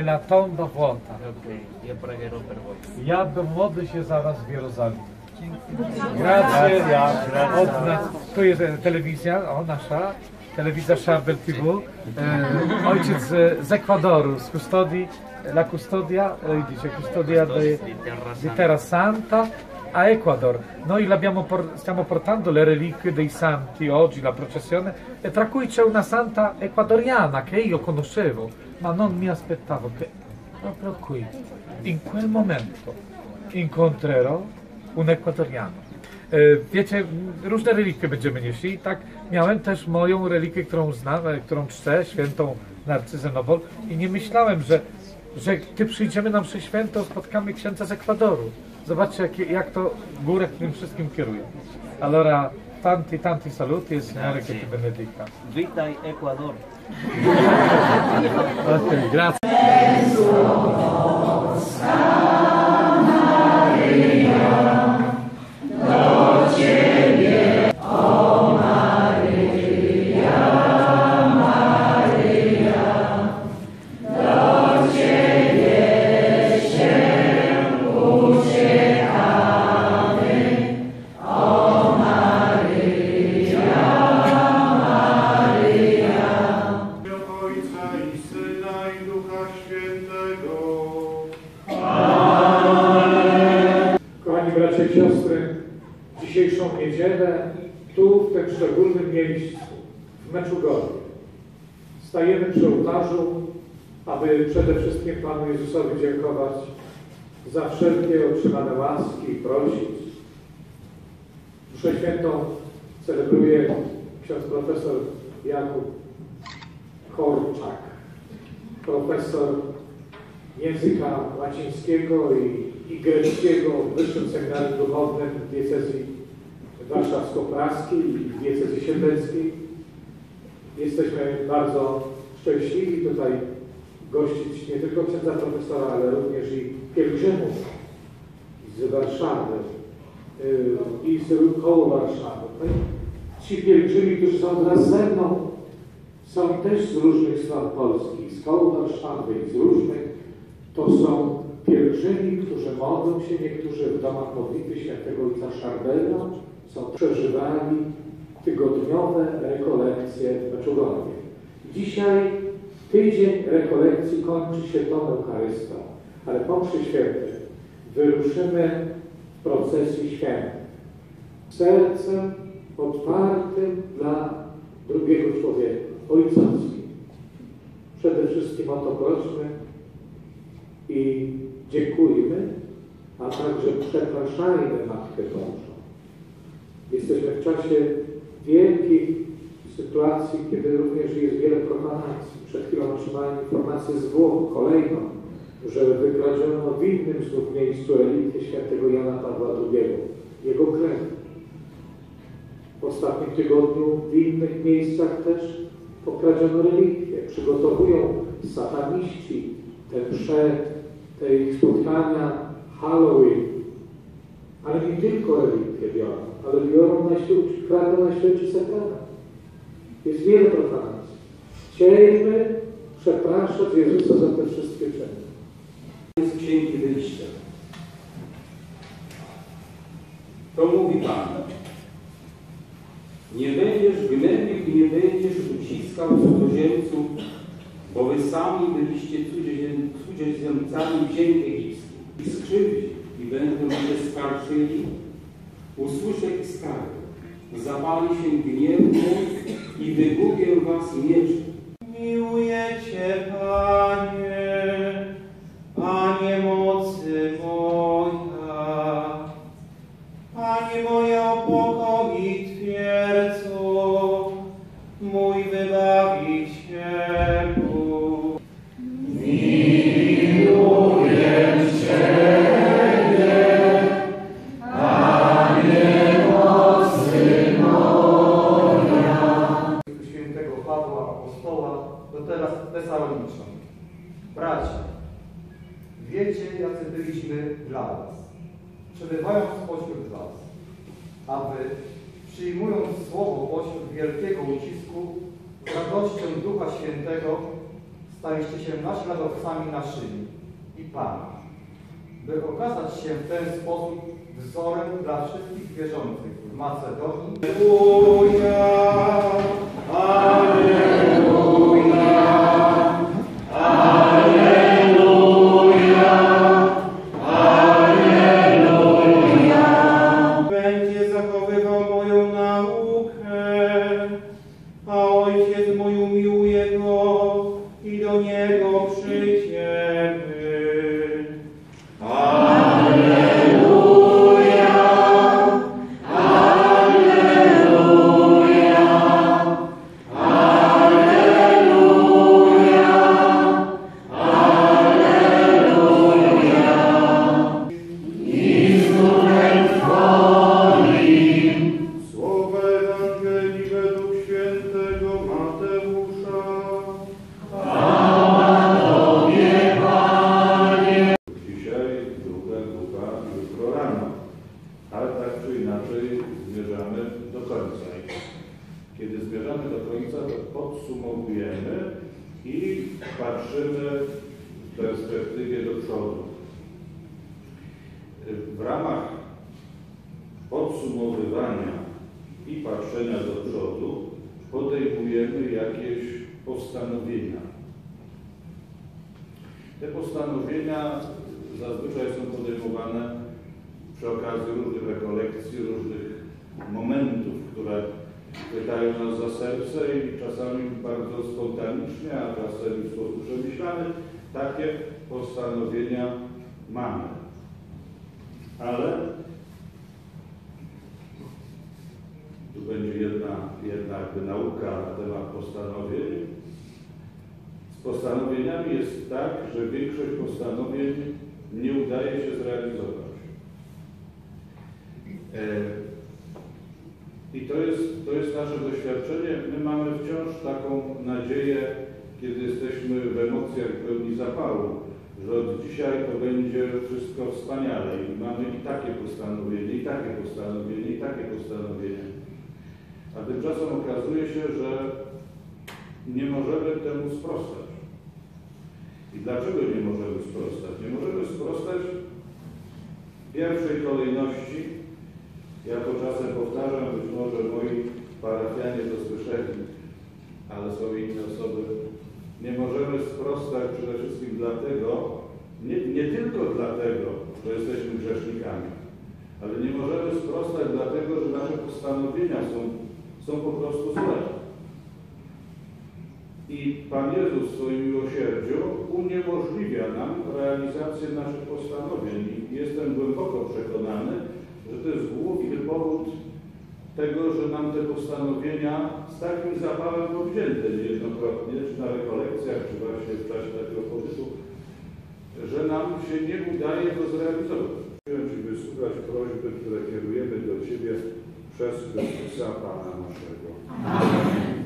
nella tomba vuota. Ok, io pregherò per voi. Ja modlę się za was w Jerozolimie. Grazie, grazie. Tu jest telewizja, o nasza. Telewizja Szabel TV. Ojciec z, Ekwadoru, z Custodii, la Custodia, dice Custodia de, di Terra Santa a Ecuador. Noi por- stiamo portando le reliquie dei santi oggi, la processione, e tra cui c'è una santa ecuadoriana che io conoscevo, ma non mi aspettavo che proprio qui, in quel momento, incontrerò un ecuadoriano. E, Wiecie, różne relikwie będziemy nieśli. Tak, miałem też moją relikwię, którą znam, e, którą czczę, świętą Narcyzę Nobol i nie myślałem, że, że gdy przyjdziemy na mszę świętą, spotkamy księdza z Ekwadoru. Zobaczcie, jak, jak to górę tym wszystkim kieruje. Allora, tanti, tanti saluti Signore che ti benedica. Witaj Ecuador. Ok, grazie. Bracia i siostry, dzisiejszą niedzielę tu, w tym szczególnym miejscu, w Meczugorje, stajemy przy ołtarzu, aby przede wszystkim Panu Jezusowi dziękować za wszelkie otrzymane łaski i prosić. Mszę Świętą celebruje ksiądz profesor Jakub Korczak, profesor języka łacińskiego i, i greckiego w Wyższym Seminarium Duchownym diecezji warszawsko-praskiej i diecezji siedleckiej. Jesteśmy bardzo szczęśliwi tutaj gościć nie tylko księdza profesora, ale również i pielgrzymów z Warszawy y, i z koło Warszawy. No Ci pielgrzymi, którzy są wraz ze mną, są też z różnych stron Polski, z koło Warszawy i z różnych. To są pielgrzymi, którzy modlą się, niektórzy w domach modlitwy świętego ojca Szarbela, są przeżywali tygodniowe rekolekcje w Meczugorwie. Dzisiaj tydzień rekolekcji kończy się tą Eucharystą, ale po mszy świętej wyruszymy w procesji świętej. Sercem otwartym dla drugiego człowieka, ojcowskim. Przede wszystkim o to prośmy i dziękujmy, a także przepraszajmy Matkę Bożą. Jesteśmy w czasie wielkich sytuacji, kiedy również jest wiele profanacji. Przed chwilą otrzymałem informację z Włoch, kolejną, że wykradziono w innym znów miejscu relikwie świętego Jana Pawła II, jego krew. W ostatnim tygodniu w innych miejscach też pokradziono relikwie. Przygotowują sataniści te msze, te ich spotkania Halloween. Ale nie tylko relikwie biorą, ale biorą na świecie, kradną na świecie sakrament. Jest wiele profanacji. Chcielibyśmy przepraszać Jezusa za te wszystkie czyny. z Księgi Wyjścia. To mówi Pan. Nie będziesz gnębił i nie będziesz uciskał cudzoziemców, bo wy sami byliście cudzoziem- cudzoziemcami w ziemi egipskiej. I skrzywdzi i będą się skarżyli, usłyszę ich skargę. Zapali się gniew i wygubię was mieczem. Wiecie, jacy byliśmy dla was, przebywając pośród was, a wy, przyjmując słowo pośród wielkiego ucisku, radością Ducha Świętego, staliście się naśladowcami naszymi i Pana, by okazać się w ten sposób wzorem dla wszystkich wierzących w Macedonii. Będzie do niego podsumowywania i patrzenia do przodu podejmujemy jakieś postanowienia. Te postanowienia zazwyczaj są podejmowane przy okazji różnych rekolekcji, różnych momentów, które chwytają nas za serce i czasami bardzo spontanicznie, a czasem w sposób przemyślany. Takie postanowienia mamy. Ale tu będzie jedna, jedna jakby nauka na temat postanowień. Z postanowieniami jest tak, że większość postanowień nie udaje się zrealizować. E, I to jest, to jest nasze doświadczenie. My mamy wciąż taką nadzieję, kiedy jesteśmy w emocjach pełni zapału, że od dzisiaj to będzie wszystko wspaniale i mamy i takie postanowienie, i takie postanowienie, i takie postanowienie. A tymczasem okazuje się, że nie możemy temu sprostać. I dlaczego nie możemy sprostać? Nie możemy sprostać w pierwszej kolejności. Ja to czasem powtarzam, być może moi parafianie to słyszeli, ale są inne osoby. Nie możemy sprostać przede wszystkim dlatego, nie, nie tylko dlatego, że jesteśmy grzesznikami, ale nie możemy sprostać dlatego, że nasze postanowienia są, są po prostu złe. I Pan Jezus w swoim miłosierdziu uniemożliwia nam realizację naszych postanowień. I jestem głęboko przekonany, że to jest główny powód tego, że nam te postanowienia z takim zapałem powzięte niejednokrotnie, czy na rekolekcjach, czy właśnie w czasie takiego pobytu, że nam się nie udaje go zrealizować. Chciałem Ci wysłuchać prośby, które kierujemy do Ciebie przez Chrystusa Pana naszego. Górę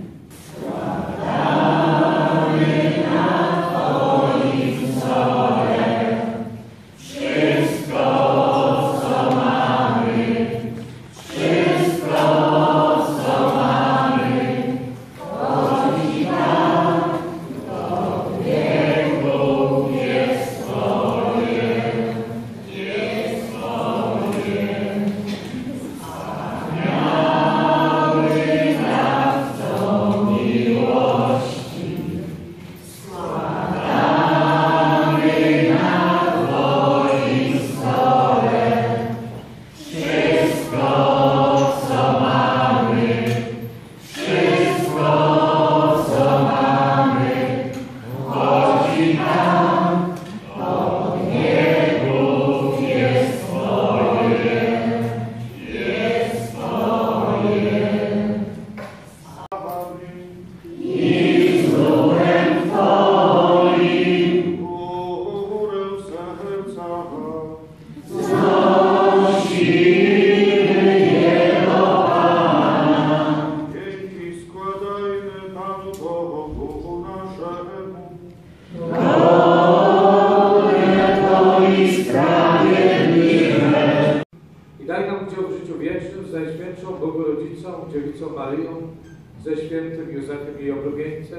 ze świętym Józefem jej oblubieńcem,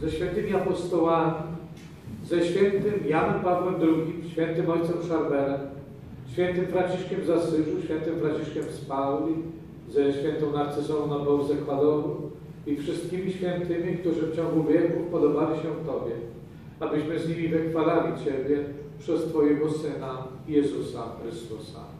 ze świętymi apostołami, ze świętym Janem Pawłem II, świętym ojcem Szarberem, świętym Franciszkiem z Asyżu, świętym Franciszkiem z Pauli, ze świętą Narcyzą Nobą z Ekwadoru i wszystkimi świętymi, którzy w ciągu wieków podobali się Tobie, abyśmy z nimi wychwalali Ciebie przez Twojego Syna Jezusa Chrystusa.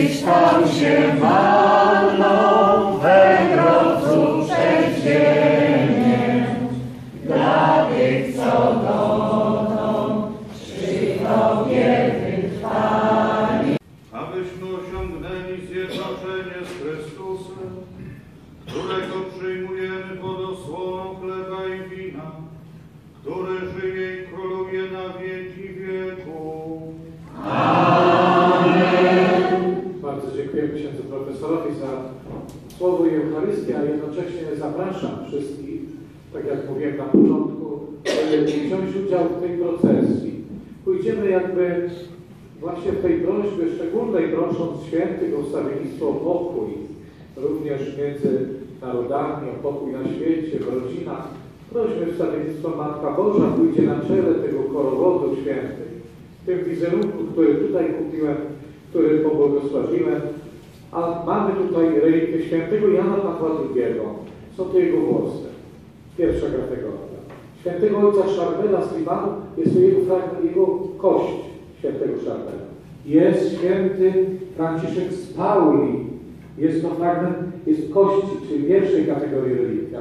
Abyśmy profesorowi za słowo i Eucharystię, a jednocześnie zapraszam wszystkich, tak jak mówiłem na początku, wziąć udział w tej procesji. Pójdziemy jakby właśnie w tej prośbie szczególnej, prosząc świętych o wstawiennictwo o pokój, również między narodami, o pokój na świecie, w rodzinach. Prośmy wstawiennictwo Matka Boża pójdzie na czele tego korowodu świętych. W tym wizerunku, który tutaj kupiłem, który pobłogosławiłem, a mamy tutaj relikwie świętego Jana Pawła II. Są to jego włosy. Pierwsza kategoria. Świętego ojca Szarbela z Libanu jest to jego, jego kość świętego Szarbela. Jest święty Franciszek z Pauli. Jest to fragment, jest kości, czyli pierwszej kategorii relikwia.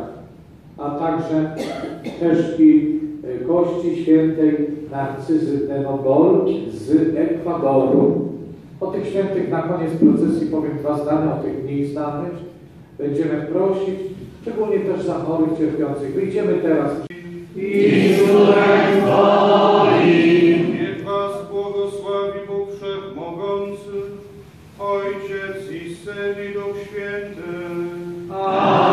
A także też i e, kości świętej Narcyzy de Nobol z Ekwadoru. O tych świętych na koniec procesji powiem dwa zdania, o tych mniej znanych. Będziemy prosić, szczególnie też za chorych, cierpiących. Wyjdziemy teraz. I Niech was błogosławi Bóg Wszechmogący, Ojciec i Syn i Duch Święty. Amen.